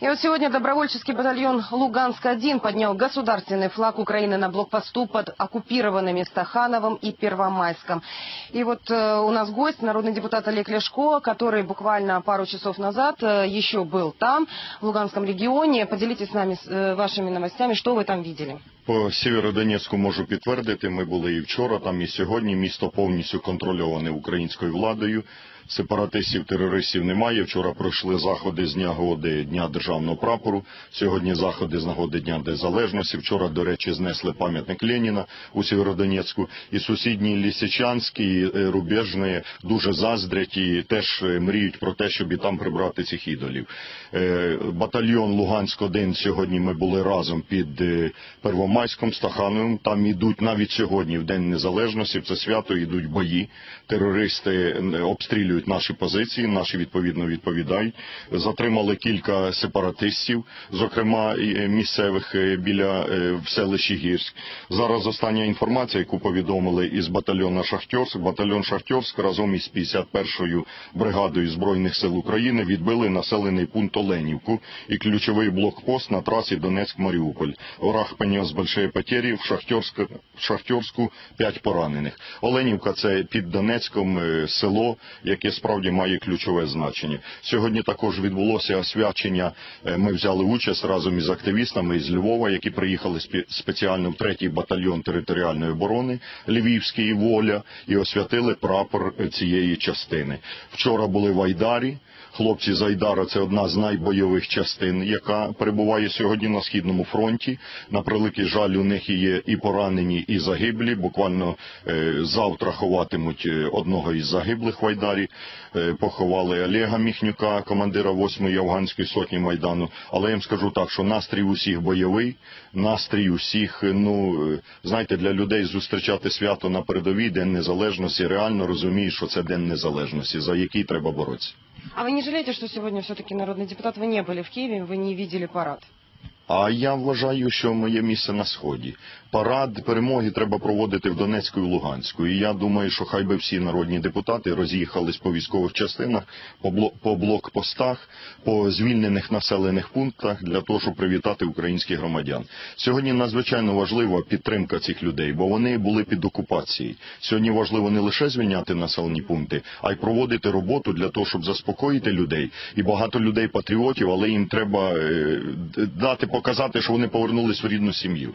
И вот сегодня добровольческий батальон «Луганск-1» поднял государственный флаг Украины на блокпосту под оккупированными Стахановым и Первомайском. И вот э, у нас гость, народный депутат Олег Ляшко, который буквально пару часов назад э, еще был там, в Луганском регионе. Поделитесь с нами э, вашими новостями, что вы там видели. По Сєвєродонецьку можу підтвердити, ми були і вчора, там і сьогодні. Місто повністю контрольоване українською владою. Сепаратистів, терористів немає. Вчора пройшли заходи з нагоди Дня державного прапору. Сьогодні заходи з нагоди Дня Незалежності. Вчора, до речі, знесли пам'ятник Леніна у Сєвєродонецьку. І сусідні Лісичанські, і е, Рубежні дуже заздрять і теж е, мріють про те, щоб і там прибрати цих ідолів. Е, Батальйон Луганськ-1 сьогодні ми були разом під е, Первомайськом, Стахановим. Там ідуть навіть сьогодні, в День Незалежності, в це свято йдуть бої. Терористи обстрілюють наші позиції, наші відповідно відповідають. Затримали кілька сепаратистів, зокрема е, місцевих е, біля е, в селищі Гірськ. Зараз остання інформація, яку повідомили із батальйону Шахтьорськ. Батальйон Шахтьорськ разом із 51-ю бригадою Збройних сил України відбили населений пункт Оленівку і ключовий блокпост на трасі Донецьк-Маріуполь. Ворог понес большие потери, в Шахтьорську, в Шахтьорську 5 поранених. Оленівка це під Донецьком е, село, яке справді має ключове значення. Сьогодні також відбулося освячення. Е, Ми взяли участь разом із активістами із Львова, які приїхали спе- спеціально в третій батальйон територіальної оборони Львівський воля і освятили прапор цієї частини. Вчора були в Айдарі. Хлопці з Айдара це одна з найбойових частин, яка перебуває сьогодні на східному фронті. На превеликий жаль, у них є і поранені, і загиблі. Буквально е, завтра ховатимуть е, одного із загиблих в Айдарі. Е, поховали Олега Міхнюка, командира 8-ї афганської сотні майдану. Але я їм скажу так, що настрій усіх бойовий, настрій усіх, е, ну е, знаєте, для людей зустрічати свято на передовій День Незалежності. Реально розуміють, що це День Незалежності, за який треба боротися. А вы не жалеете, что сегодня все-таки народный депутат, вы не были в Киеве, вы не видели парад? А я вважаю, що моє місце на сході. Парад перемоги треба проводити в Донецьку і Луганську. І я думаю, що хай би всі народні депутати роз'їхались по військових частинах, по по блокпостах, по звільнених населених пунктах для того, щоб привітати українських громадян. Сьогодні надзвичайно важлива підтримка цих людей, бо вони були під окупацією. Сьогодні важливо не лише звільняти населені пункти, а й проводити роботу для того, щоб заспокоїти людей. І багато людей патріотів, але їм треба е, дати показати, що вони повернулись в рідну сім'ю.